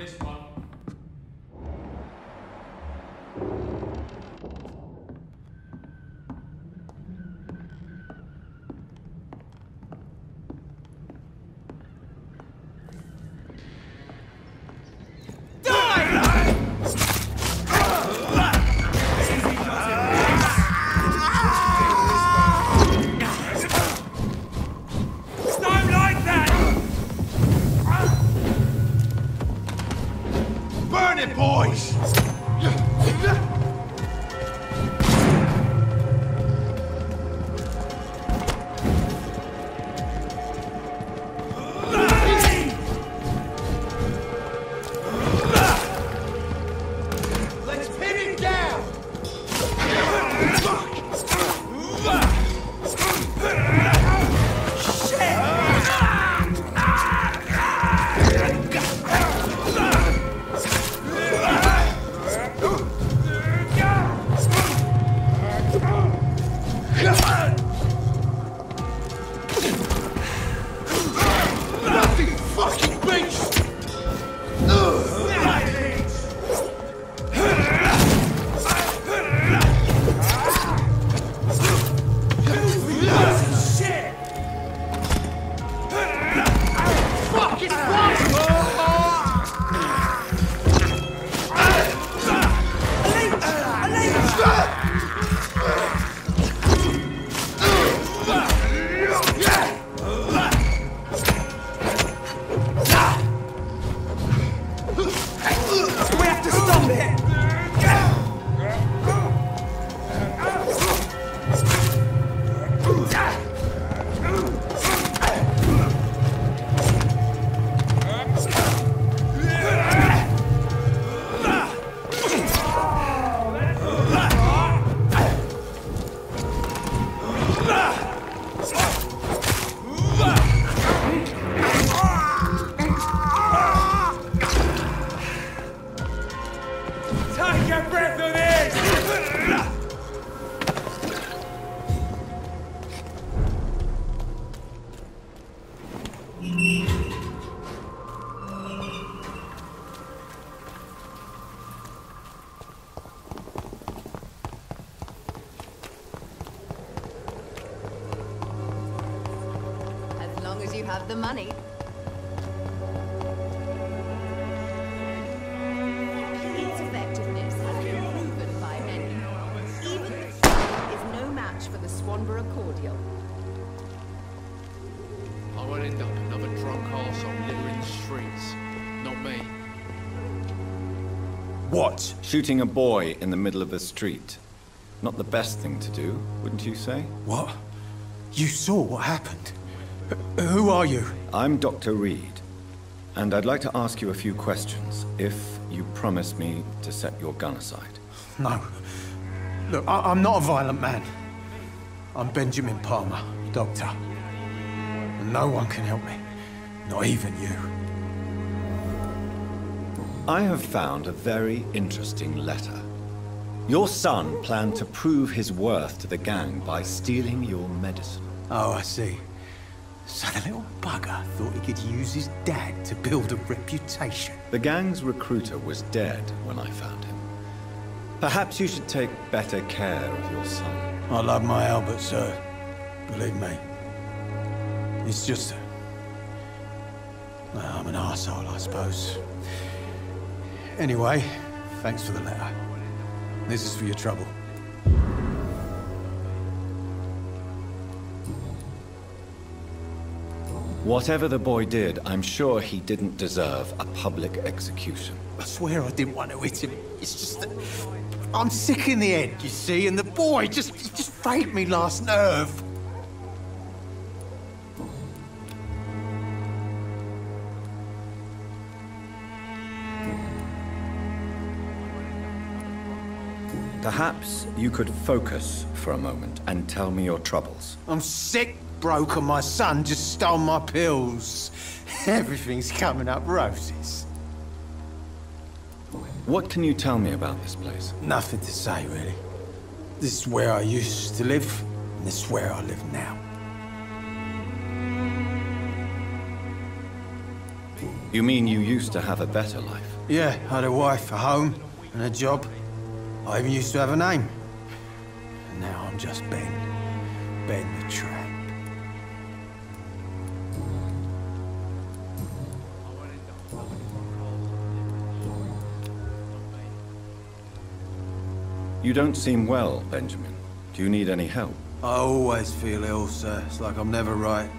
this one. Fucking the money. Its effectiveness has been proven by many. Even the is no match for the Swanborough cordial. I won't end up another drunk arsehole littering the streets. Not me. What? Shooting a boy in the middle of a street. Not the best thing to do, wouldn't you say? What? You saw what happened? Wh- Who are you? I'm Dr. Reid, and I'd like to ask you a few questions, if you promise me to set your gun aside. No. Look, I- I'm not a violent man. I'm Benjamin Palmer, doctor. And no one can help me. Not even you. I have found a very interesting letter. Your son planned to prove his worth to the gang by stealing your medicine. Oh, I see. So the little bugger thought he could use his dad to build a reputation. The gang's recruiter was dead when I found him. Perhaps you should take better care of your son. I love my Albert, sir. Believe me. It's just... Well, I'm an arsehole, I suppose. Anyway, thanks for the letter. This is for your trouble. Whatever the boy did, I'm sure he didn't deserve a public execution. I swear I didn't want to hit him. It's just that I'm sick in the head, you see, and the boy just he just faked me last nerve. Perhaps you could focus for a moment and tell me your troubles. I'm sick, broke, and my son just stole my pills. Everything's coming up roses. What can you tell me about this place? Nothing to say, really. This is where I used to live, and this is where I live now. You mean you used to have a better life? Yeah, I had a wife, a home, and a job. I even used to have a name. And now I'm just Ben. Ben the Tramp. You don't seem well, Benjamin. Do you need any help? I always feel ill, sir. It's like I'm never right.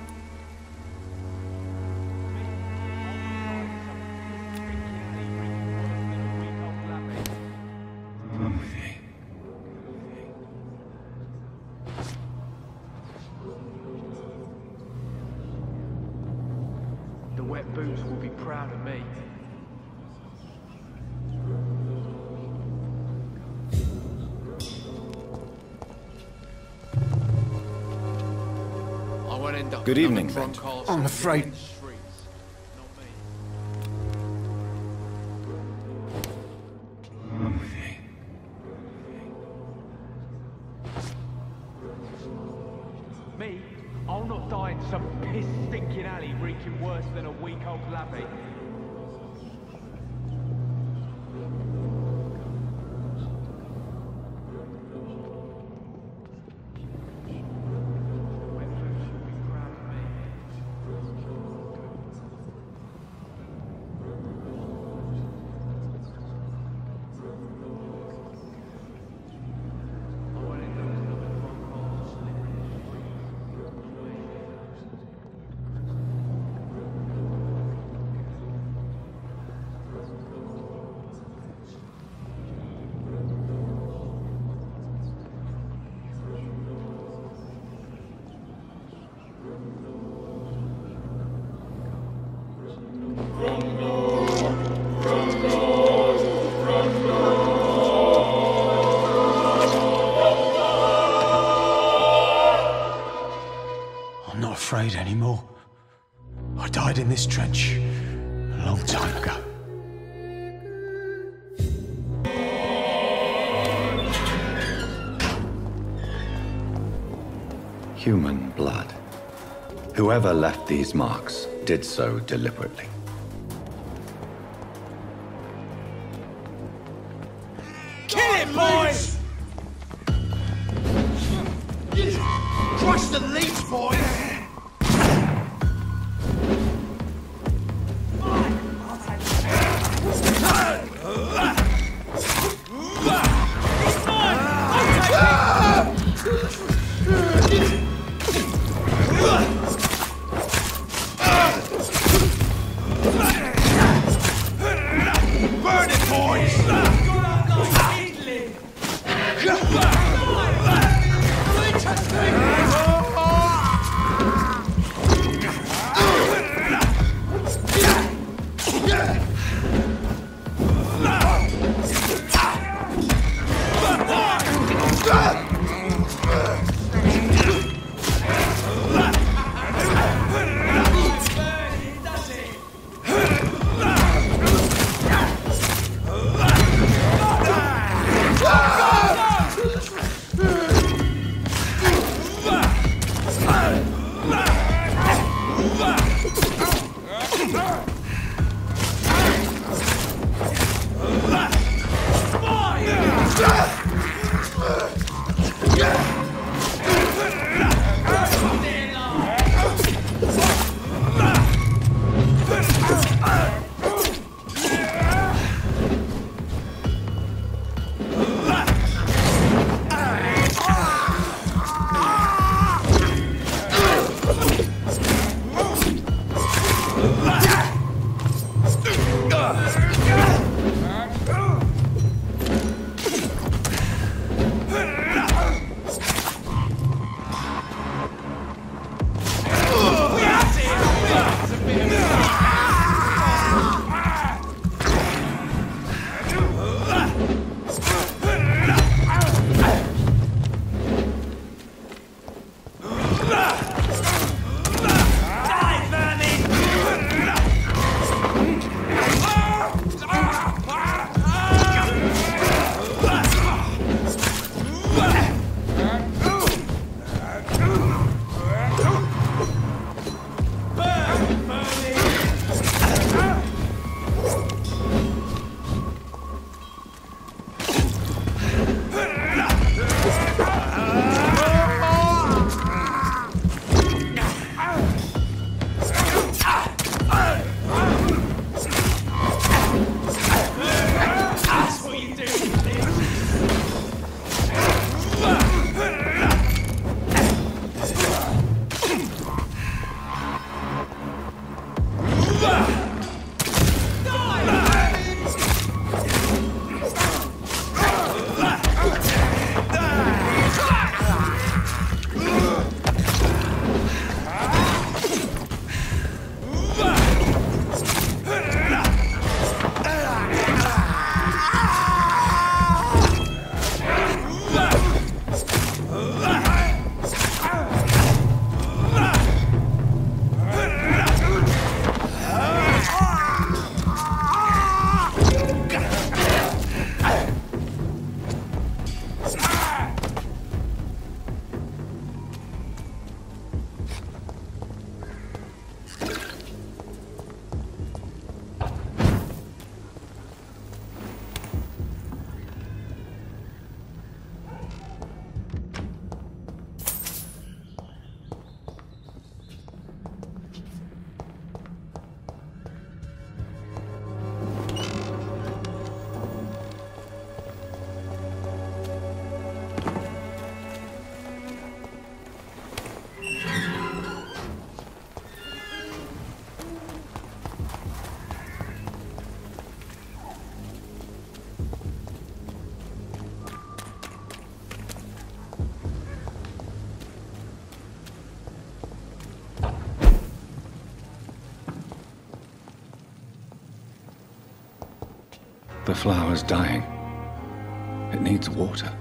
Good evening, drunk Benjamin. arse I'm on afraid- the streets. Me. Me? I'll not die in some piss-stinking alley reeking worse than a week-old lavvy. Human blood. Whoever left these marks did so deliberately. Flower's dying. It needs water.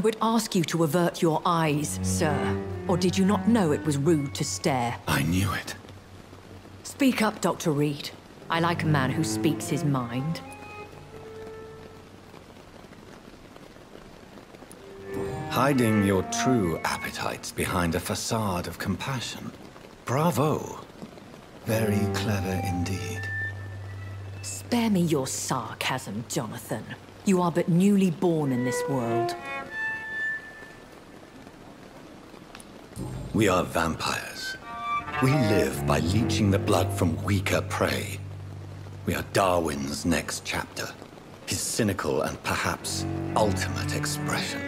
I would ask you to avert your eyes, sir. Or did you not know it was rude to stare? I knew it. Speak up, Dr. Reid. I like a man who speaks his mind. Hiding your true appetites behind a facade of compassion. Bravo. Very clever indeed. Spare me your sarcasm, Jonathan. You are but newly born in this world. We are vampires. We live by leeching the blood from weaker prey. We are Darwin's next chapter. His cynical and perhaps ultimate expression.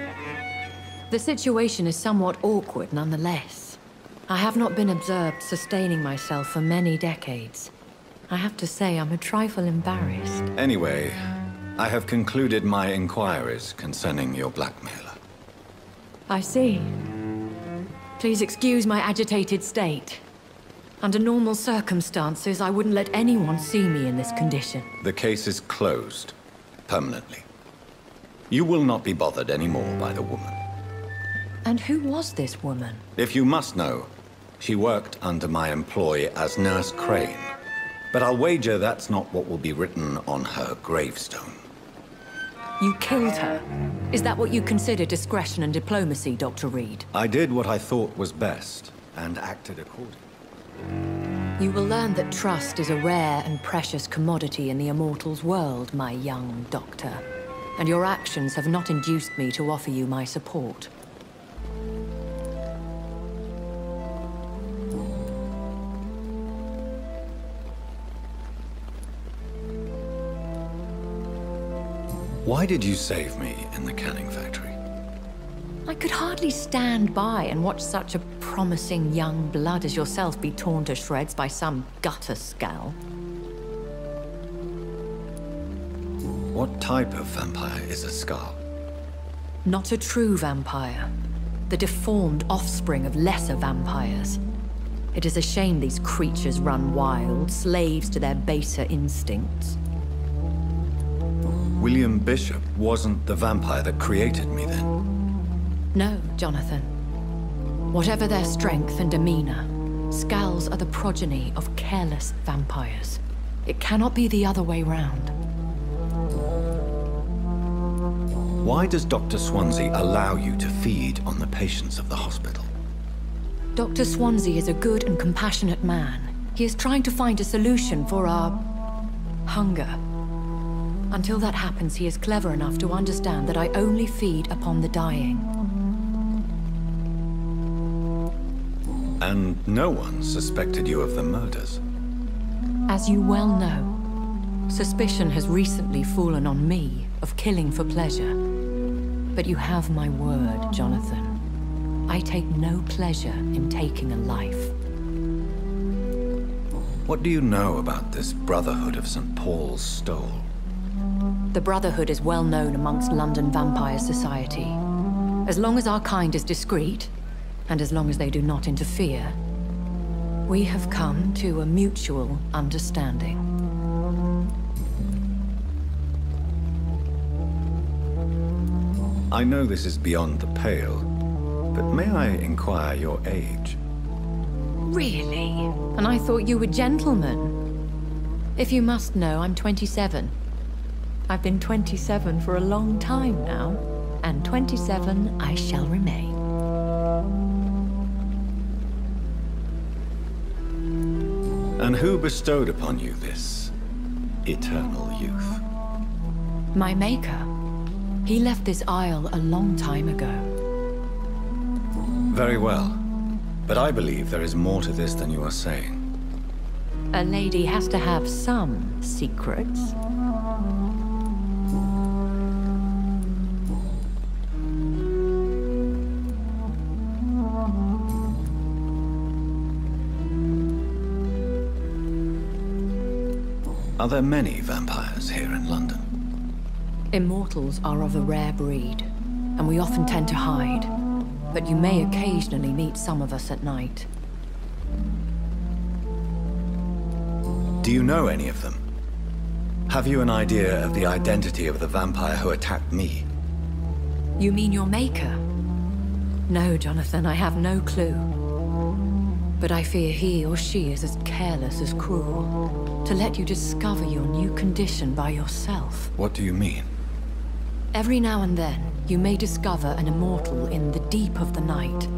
The situation is somewhat awkward nonetheless. I have not been observed sustaining myself for many decades. I have to say I'm a trifle embarrassed. Anyway, I have concluded my inquiries concerning your blackmailer. I see. Please excuse my agitated state. Under normal circumstances, I wouldn't let anyone see me in this condition. The case is closed. Permanently. You will not be bothered anymore by the woman. And who was this woman? If you must know, she worked under my employ as Nurse Crane. But I'll wager that's not what will be written on her gravestone. You killed her. Is that what you consider discretion and diplomacy, Dr. Reid? I did what I thought was best, and acted accordingly. You will learn that trust is a rare and precious commodity in the Immortals world, my young doctor. And your actions have not induced me to offer you my support. Why did you save me in the canning factory? I could hardly stand by and watch such a promising young blood as yourself be torn to shreds by some gutter Skal. What type of vampire is a Skal? Not a true vampire. The deformed offspring of lesser vampires. It is a shame these creatures run wild, slaves to their baser instincts. William Bishop wasn't the vampire that created me then. No, Jonathan. Whatever their strength and demeanor, Skals are the progeny of careless vampires. It cannot be the other way round. Why does Dr. Swansea allow you to feed on the patients of the hospital? Dr. Swansea is a good and compassionate man. He is trying to find a solution for our... hunger. Until that happens, he is clever enough to understand that I only feed upon the dying. And no one suspected you of the murders. As you well know, suspicion has recently fallen on me of killing for pleasure. But you have my word, Jonathan. I take no pleasure in taking a life. What do you know about this Brotherhood of St. Paul's Stole? The Brotherhood is well known amongst London Vampire Society. As long as our kind is discreet, and as long as they do not interfere, we have come to a mutual understanding. I know this is beyond the pale, but may I inquire your age? Really? And I thought you were gentlemen. If you must know, I'm 27. I've been 27 for a long time now, and 27 I shall remain. And who bestowed upon you this eternal youth? My maker. He left this isle a long time ago. Very well. But I believe there is more to this than you are saying. A lady has to have some secrets. Are there many vampires here in London? Immortals are of a rare breed, and we often tend to hide. But you may occasionally meet some of us at night. Do you know any of them? Have you an idea of the identity of the vampire who attacked me? You mean your maker? No, Jonathan, I have no clue. But I fear he or she is as careless as cruel. To let you discover your new condition by yourself. What do you mean? Every now and then, you may discover an immortal in the deep of the night.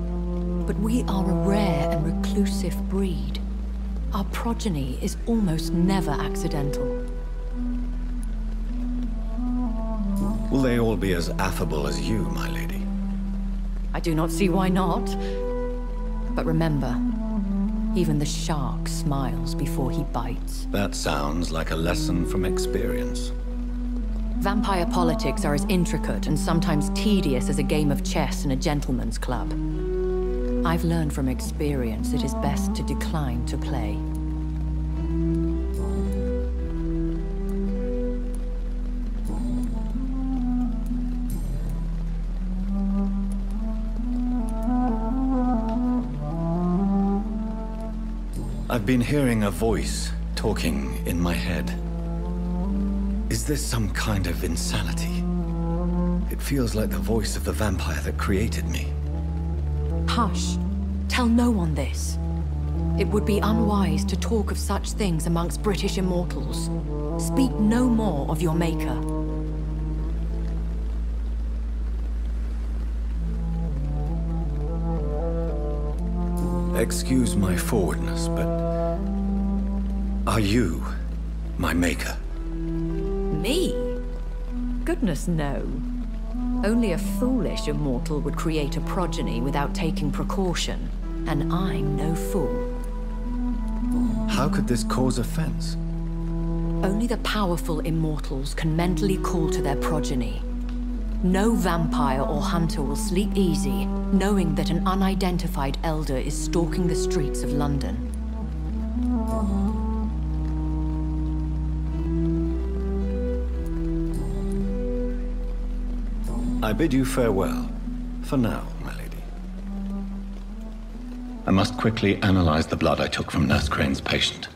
But we are a rare and reclusive breed. Our progeny is almost never accidental. Will they all be as affable as you, my lady? I do not see why not. But remember, even the shark smiles before he bites. That sounds like a lesson from experience. Vampire politics are as intricate and sometimes tedious as a game of chess in a gentleman's club. I've learned from experience it is best to decline to play. I've been hearing a voice talking in my head. Is this some kind of insanity? It feels like the voice of the vampire that created me. Hush. Tell no one this. It would be unwise to talk of such things amongst British immortals. Speak no more of your maker. Excuse my forwardness, but... Are you my maker? Me? Goodness, no. Only a foolish immortal would create a progeny without taking precaution. And I'm no fool. How could this cause offense? Only the powerful immortals can mentally call to their progeny. No vampire or hunter will sleep easy, knowing that an unidentified elder is stalking the streets of London. I bid you farewell. For now, my lady. I must quickly analyze the blood I took from Nurse Crane's patient.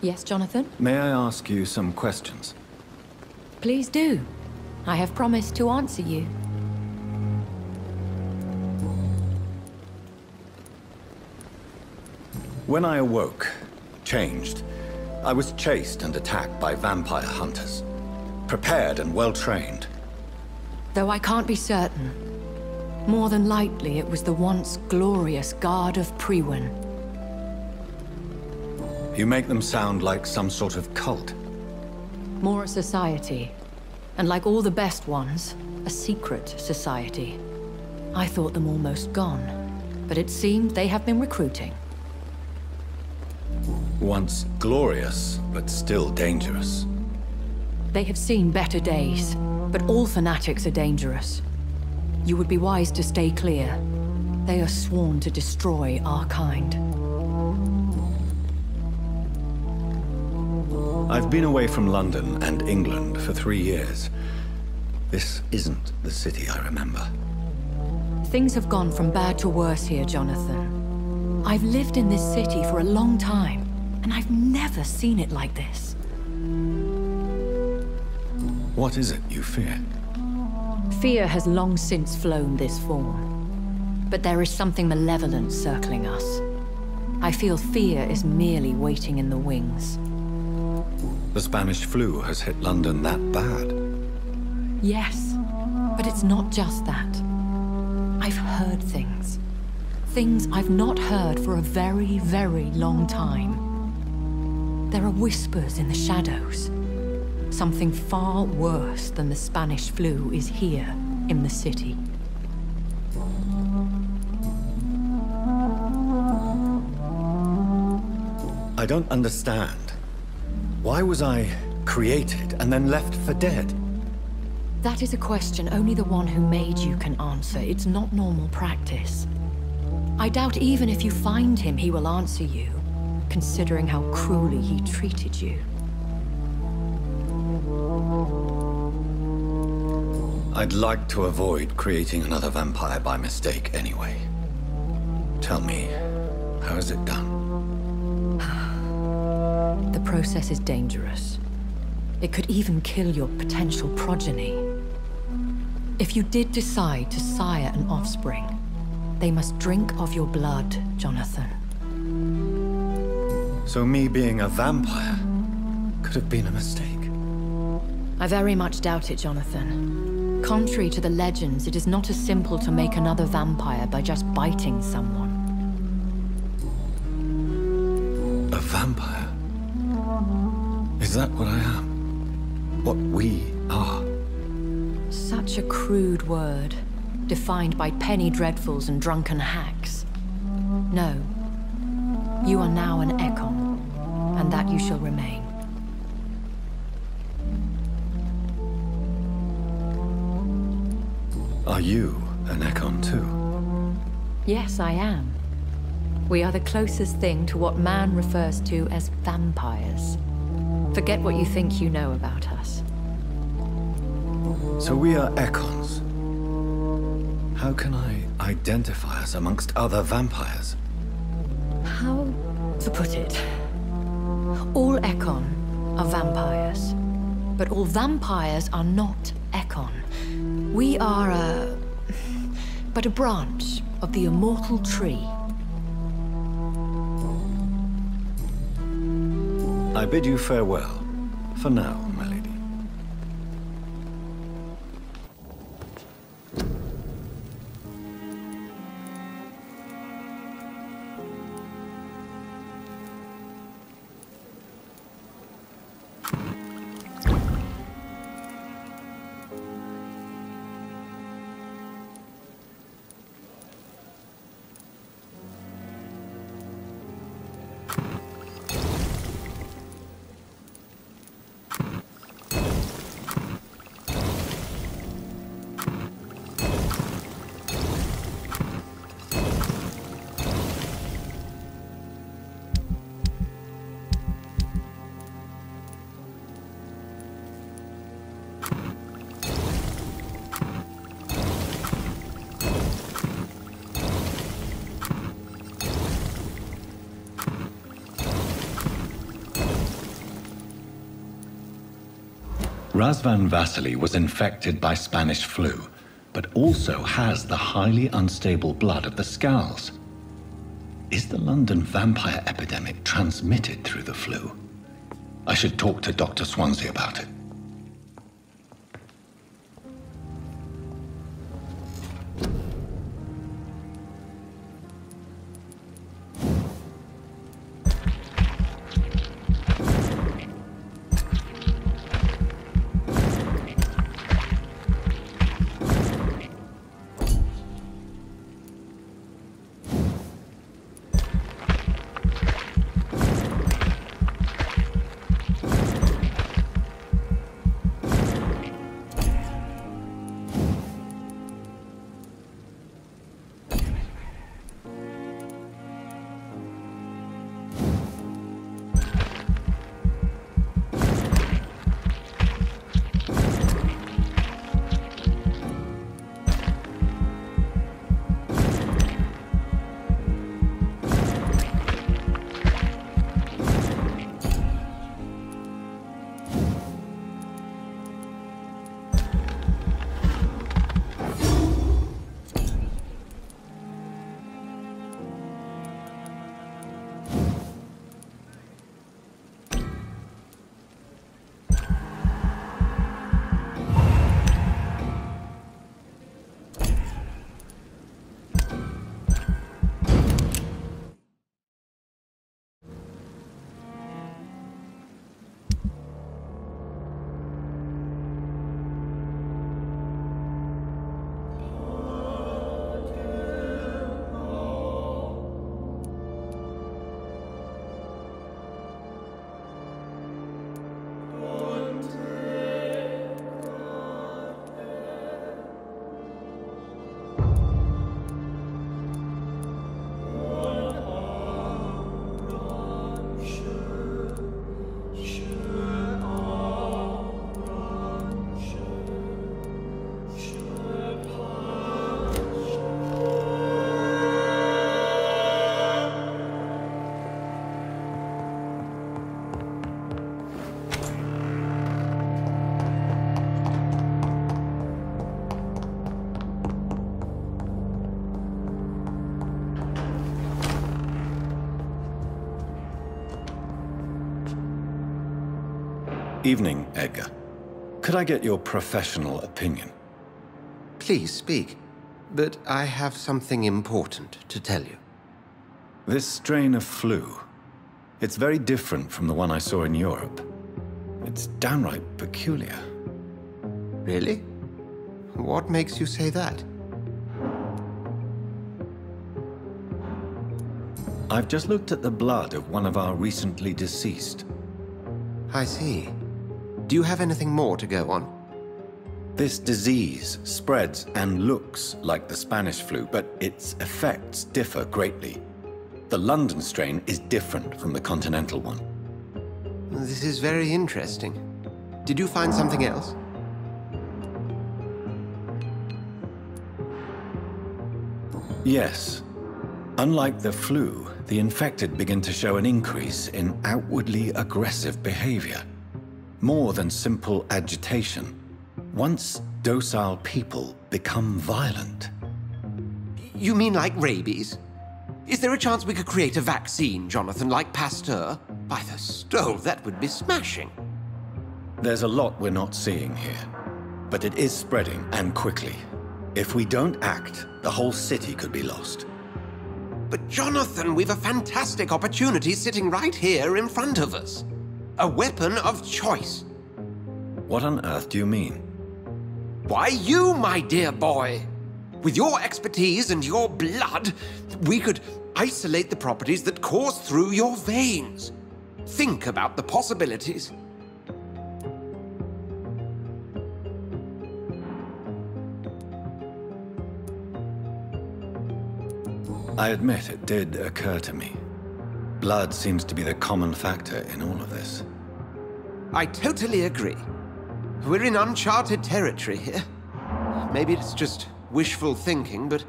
Yes, Jonathan? May I ask you some questions? Please do. I have promised to answer you. When I awoke, changed, I was chased and attacked by vampire hunters. Prepared and well-trained. Though I can't be certain. More than likely, it was the once glorious Guard of Priwen. You make them sound like some sort of cult. More a society. And like all the best ones, a secret society. I thought them almost gone. But it seemed they have been recruiting. Once glorious, but still dangerous. They have seen better days, but all fanatics are dangerous. You would be wise to stay clear. They are sworn to destroy our kind. I've been away from London and England for three years. This isn't the city I remember. Things have gone from bad to worse here, Jonathan. I've lived in this city for a long time, and I've never seen it like this. What is it you fear? Fear has long since flown this form. But there is something malevolent circling us. I feel fear is merely waiting in the wings. The Spanish flu has hit London that bad. Yes, but it's not just that. I've heard things. Things I've not heard for a very, very long time. There are whispers in the shadows. Something far worse than the Spanish flu is here in the city. I don't understand. Why was I created and then left for dead? That is a question only the one who made you can answer. It's not normal practice. I doubt even if you find him, he will answer you, considering how cruelly he treated you. I'd like to avoid creating another vampire by mistake anyway. Tell me, how is it done? The process is dangerous. It could even kill your potential progeny. If you did decide to sire an offspring, they must drink of your blood, Jonathan. So me being a vampire could have been a mistake. I very much doubt it, Jonathan. Contrary to the legends, it is not as simple to make another vampire by just biting someone. A vampire? Is that what I am? What we are? Such a crude word, defined by penny dreadfuls and drunken hacks. No. You are now an Ekon, and that you shall remain. Are you an Ekon too? Yes, I am. We are the closest thing to what man refers to as vampires. Forget what you think you know about us. So we are Ekons. How can I identify us amongst other vampires? How to put it? All Ekon are vampires. But all vampires are not Ekon. We are a... but a branch of the immortal tree. I bid you farewell. For now, Razvan Vasily was infected by Spanish flu, but also has the highly unstable blood of the Skals. Is the London vampire epidemic transmitted through the flu? I should talk to Dr. Swansea about it. Evening, Edgar. Could I get your professional opinion? Please speak. But I have something important to tell you. This strain of flu, it's very different from the one I saw in Europe. It's downright peculiar. Really? What makes you say that? I've just looked at the blood of one of our recently deceased. I see. Do you have anything more to go on? This disease spreads and looks like the Spanish flu, but its effects differ greatly. The London strain is different from the continental one. This is very interesting. Did you find something else? Yes. Unlike the flu, the infected begin to show an increase in outwardly aggressive behavior. More than simple agitation. Once docile people become violent. You mean like rabies? Is there a chance we could create a vaccine, Jonathan, like Pasteur? By the stove, that would be smashing. There's a lot we're not seeing here. But it is spreading, and quickly. If we don't act, the whole city could be lost. But Jonathan, we've a fantastic opportunity sitting right here in front of us. A weapon of choice. What on earth do you mean? Why, you, my dear boy. With your expertise and your blood, we could isolate the properties that course through your veins. Think about the possibilities. I admit it did occur to me. Blood seems to be the common factor in all of this. I totally agree. We're in uncharted territory here. Maybe it's just wishful thinking, but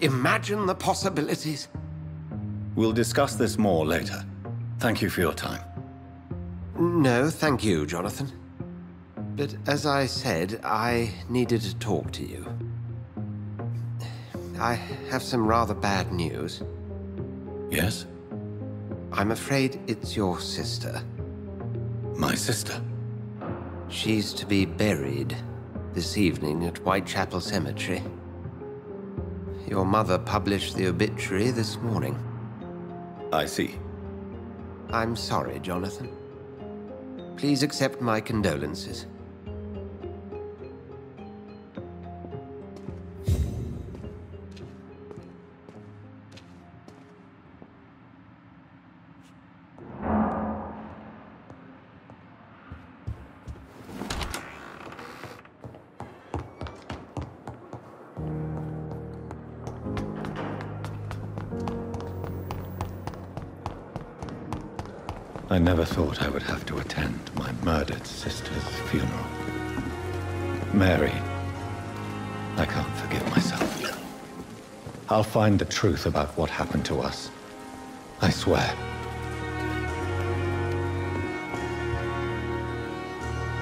imagine the possibilities. We'll discuss this more later. Thank you for your time. No, thank you, Jonathan. But as I said, I needed to talk to you. I have some rather bad news. Yes? I'm afraid it's your sister. My sister? She's to be buried this evening at Whitechapel Cemetery. Your mother published the obituary this morning. I see. I'm sorry, Jonathan. Please accept my condolences. I never thought I would have to attend my murdered sister's funeral. Mary, I can't forgive myself. I'll find the truth about what happened to us. I swear.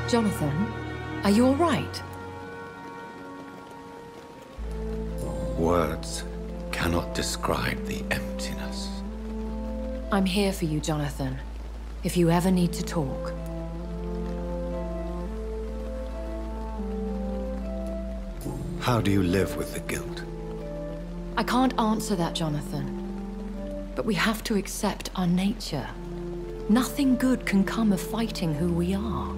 Jonathan, are you all right? Words cannot describe the emptiness. I'm here for you, Jonathan. If you ever need to talk. How do you live with the guilt? I can't answer that, Jonathan. But we have to accept our nature. Nothing good can come of fighting who we are.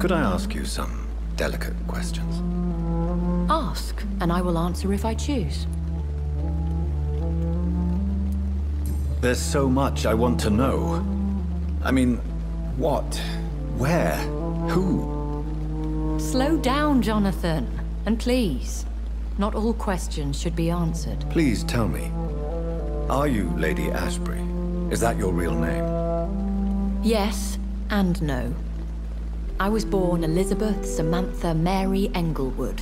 Could I ask you some delicate questions? Ask, and I will answer if I choose. There's so much I want to know. I mean, what? Where? Who? Slow down, Jonathan. And please, not all questions should be answered. Please tell me. Are you Lady Ashbury? Is that your real name? Yes and no. I was born Elizabeth Samantha Mary Englewood.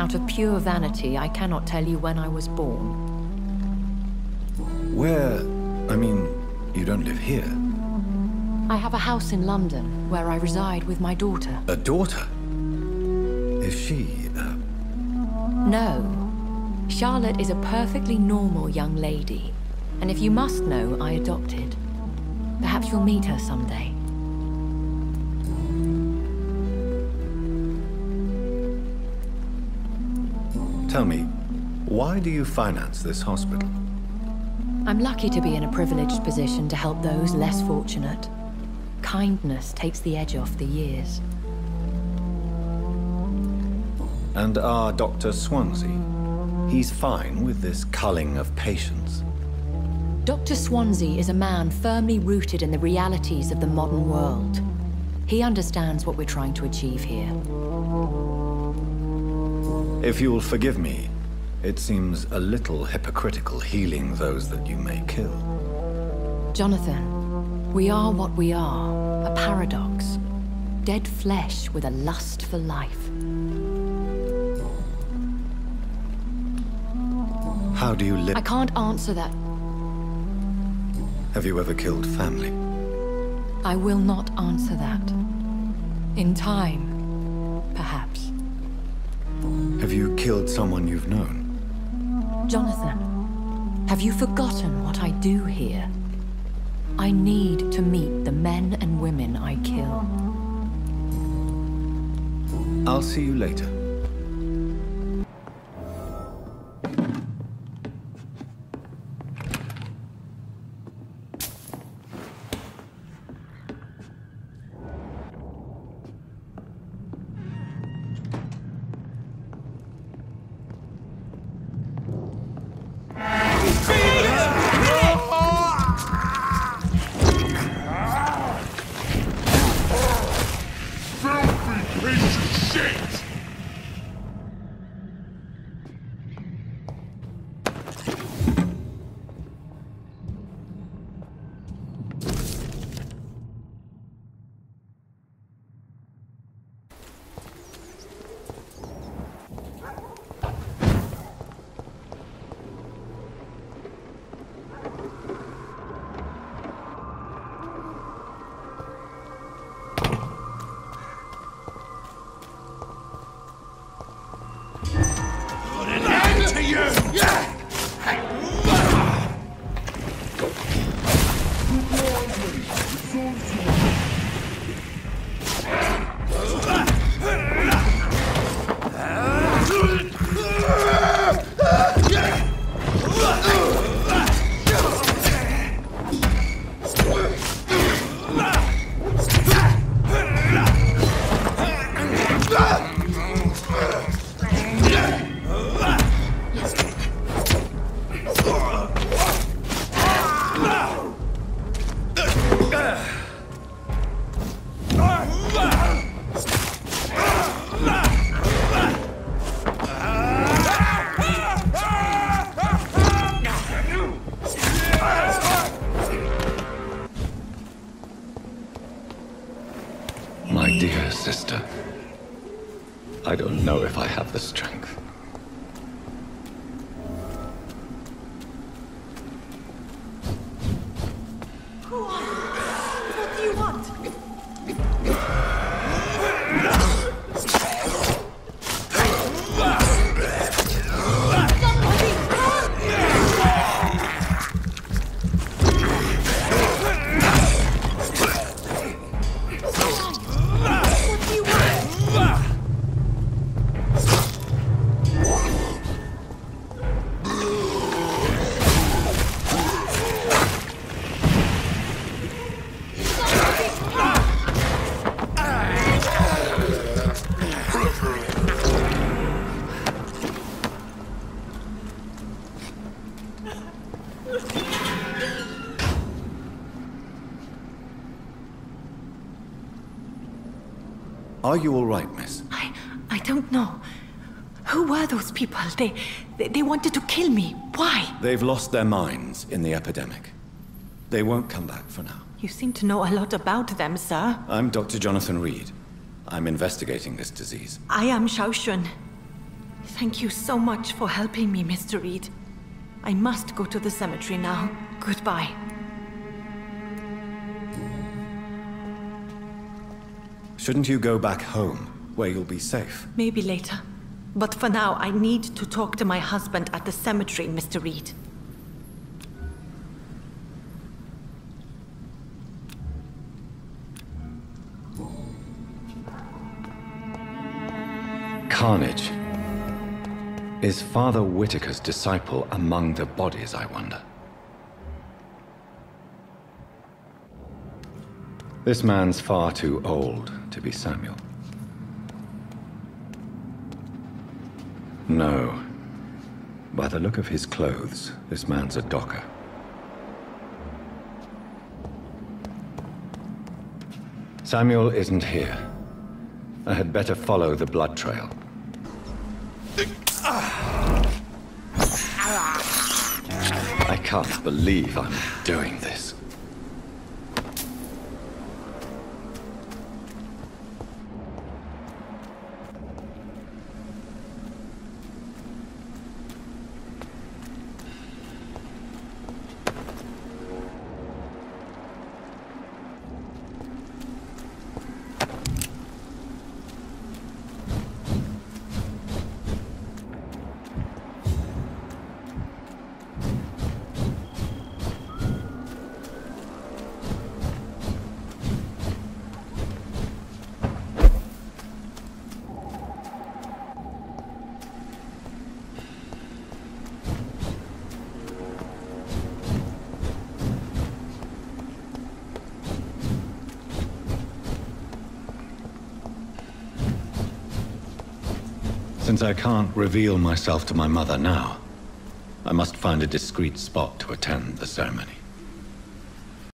Out of pure vanity, I cannot tell you when I was born. Where? I mean, you don't live here. I have a house in London where I reside with my daughter. A daughter? Is she, uh, No, Charlotte is a perfectly normal young lady. And if you must know, I adopted. Perhaps you'll meet her someday. Tell me, why do you finance this hospital? I'm lucky to be in a privileged position to help those less fortunate. Kindness takes the edge off the years. And our Dr. Swansea? He's fine with this culling of patients. Dr. Swansea is a man firmly rooted in the realities of the modern world. He understands what we're trying to achieve here. If you'll forgive me, it seems a little hypocritical healing those that you may kill. Jonathan, we are what we are, a paradox. Dead flesh with a lust for life. How do you live? I can't answer that. Have you ever killed family? I will not answer that. In time, Have you killed someone you've known? Jonathan, have you forgotten what I do here? I need to meet the men and women I kill. I'll see you later. Are you all right, miss? I, I don't know. Who were those people? They, they, they wanted to kill me. Why? They've lost their minds in the epidemic. They won't come back for now. You seem to know a lot about them, sir. I'm Dr. Jonathan Reid. I'm investigating this disease. I am Shaoshun. Thank you so much for helping me, Mr. Reid. I must go to the cemetery now. Goodbye. Shouldn't you go back home, where you'll be safe? Maybe later. But for now, I need to talk to my husband at the cemetery, Mr. Reid. Carnage. Is Father Whitaker's disciple among the bodies, I wonder? This man's far too old to be Samuel. No. By the look of his clothes, this man's a docker. Samuel isn't here. I had better follow the blood trail. I can't believe I'm doing this. I can't reveal myself to my mother now, I must find a discreet spot to attend the ceremony.